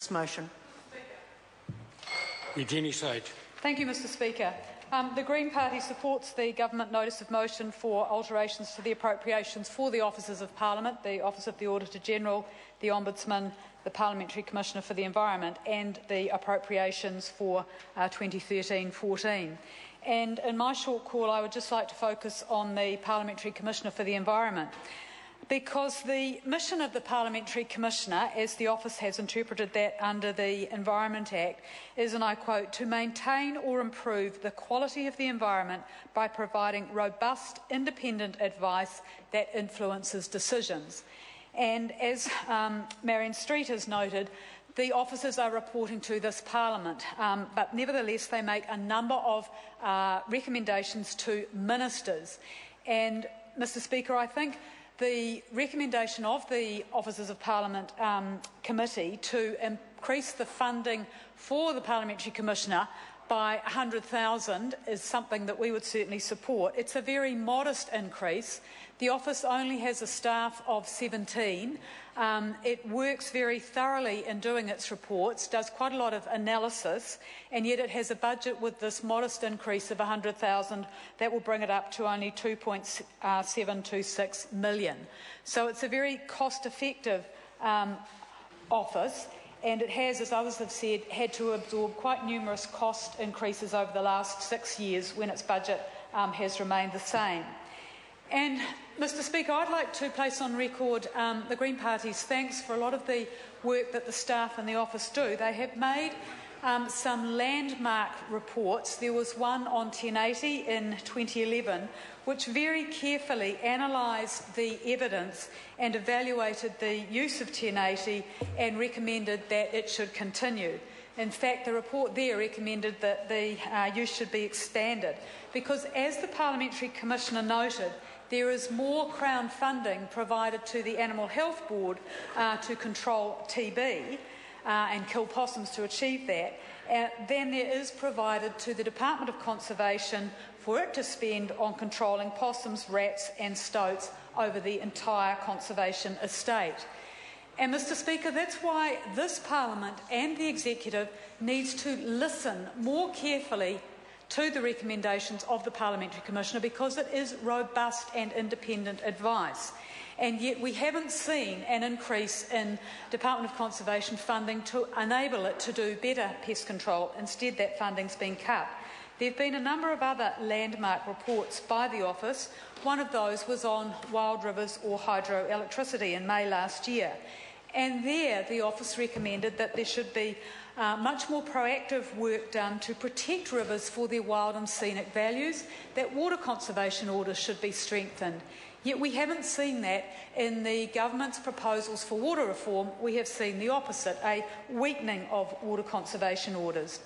this motion. Eugenie Sage. Thank you, Mr Speaker. Um, the Green Party supports the government notice of motion for alterations to the appropriations for the offices of Parliament, the Office of the Auditor General, the Ombudsman, the Parliamentary Commissioner for the Environment, and the appropriations for 2013 uh, 14. And in my short call, I would just like to focus on the Parliamentary Commissioner for the Environment because the mission of the Parliamentary Commissioner, as the office has interpreted that under the Environment Act, is, and I quote, to maintain or improve the quality of the environment by providing robust, independent advice that influences decisions. And as um, Maryan Street has noted, the officers are reporting to this Parliament, um, but nevertheless, they make a number of uh, recommendations to ministers. And, Mr. Speaker, I think the recommendation of the Officers of Parliament um, Committee to increase the funding for the Parliamentary Commissioner by 100,000 is something that we would certainly support. It's a very modest increase. The office only has a staff of 17. Um, it works very thoroughly in doing its reports, does quite a lot of analysis, and yet it has a budget with this modest increase of 100,000 that will bring it up to only 2.726 million. So it's a very cost-effective um, office and it has, as others have said, had to absorb quite numerous cost increases over the last six years when its budget um, has remained the same. And, Mr Speaker, I'd like to place on record um, the Green Party's thanks for a lot of the work that the staff in the office do. They have made um, some landmark reports. There was one on 1080 in 2011, which very carefully analysed the evidence and evaluated the use of 1080 and recommended that it should continue. In fact, the report there recommended that the uh, use should be expanded because, as the Parliamentary Commissioner noted, there is more Crown funding provided to the Animal Health Board uh, to control TB uh, and kill possums to achieve that uh, there is provided to the Department of Conservation for it to spend on controlling possums, rats, and stoats over the entire conservation estate. And, Mr. Speaker, that's why this Parliament and the Executive needs to listen more carefully to the recommendations of the Parliamentary Commissioner because it is robust and independent advice. And yet we haven't seen an increase in Department of Conservation funding to enable it to do better pest control. Instead, that funding's been cut. There have been a number of other landmark reports by the office. One of those was on wild rivers or hydroelectricity in May last year. And there, the office recommended that there should be uh, much more proactive work done to protect rivers for their wild and scenic values, that water conservation orders should be strengthened. Yet we haven't seen that in the government's proposals for water reform. We have seen the opposite, a weakening of water conservation orders.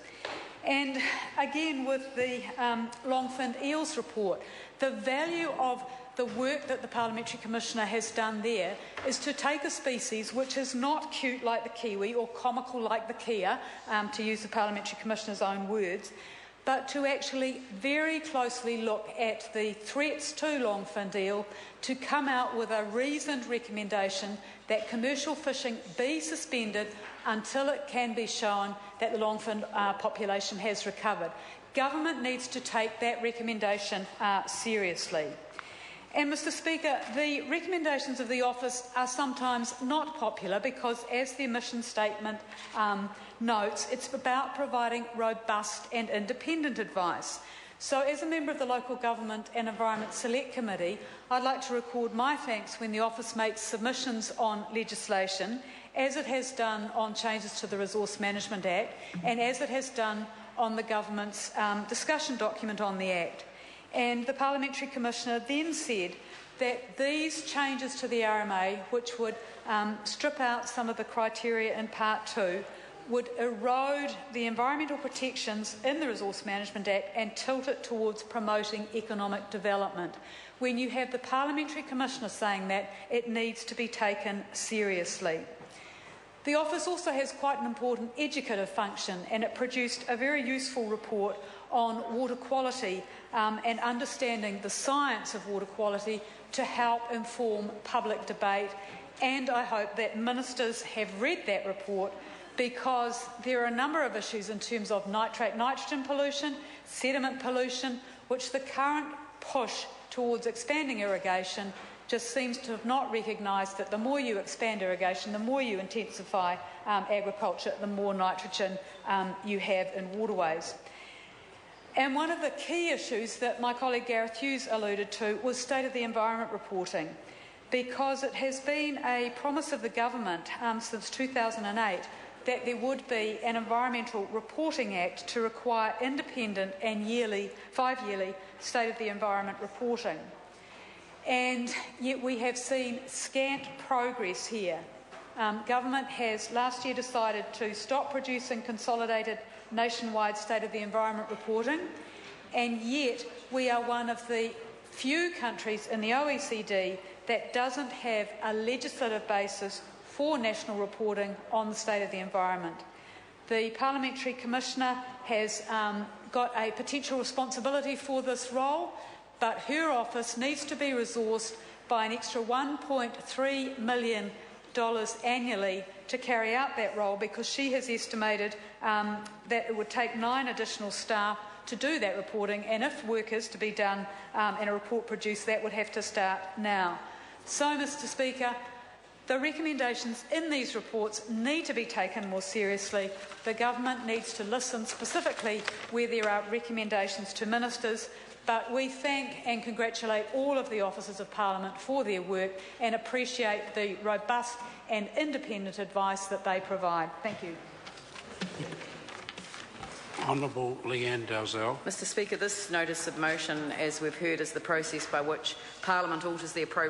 And again, with the um, long-finned eels report, the value of the work that the Parliamentary Commissioner has done there is to take a species which is not cute like the kiwi or comical like the kea, um, to use the Parliamentary Commissioner's own words, but to actually very closely look at the threats to long-finned eel to come out with a reasoned recommendation that commercial fishing be suspended until it can be shown that the longfin uh, population has recovered. Government needs to take that recommendation uh, seriously. And, Mr Speaker, the recommendations of the office are sometimes not popular because, as the mission statement um, notes, it's about providing robust and independent advice. So, as a member of the Local Government and Environment Select Committee, I'd like to record my thanks when the office makes submissions on legislation, as it has done on changes to the Resource Management Act, and as it has done on the government's um, discussion document on the Act. And the Parliamentary Commissioner then said that these changes to the RMA, which would um, strip out some of the criteria in Part 2, would erode the environmental protections in the Resource Management Act and tilt it towards promoting economic development. When you have the Parliamentary Commissioner saying that, it needs to be taken seriously. The office also has quite an important educative function and it produced a very useful report on water quality um, and understanding the science of water quality to help inform public debate. And I hope that ministers have read that report because there are a number of issues in terms of nitrate nitrogen pollution, sediment pollution, which the current push towards expanding irrigation just seems to have not recognised that the more you expand irrigation, the more you intensify um, agriculture, the more nitrogen um, you have in waterways. And one of the key issues that my colleague Gareth Hughes alluded to was state of the environment reporting, because it has been a promise of the government um, since 2008 that there would be an Environmental Reporting Act to require independent and yearly, five yearly, state of the environment reporting. And yet we have seen scant progress here. Um, government has last year decided to stop producing consolidated nationwide state of the environment reporting, and yet we are one of the few countries in the OECD that doesn't have a legislative basis for national reporting on the state of the environment. The Parliamentary Commissioner has um, got a potential responsibility for this role, but her office needs to be resourced by an extra $1.3 million annually to carry out that role because she has estimated um, that it would take nine additional staff to do that reporting, and if work is to be done um, and a report produced, that would have to start now. So, Mr Speaker, the recommendations in these reports need to be taken more seriously. The government needs to listen specifically where there are recommendations to ministers. But we thank and congratulate all of the officers of Parliament for their work and appreciate the robust and independent advice that they provide. Thank you. Honourable Lianne Dalziel. Mr Speaker, this notice of motion, as we've heard, is the process by which Parliament alters the appropriate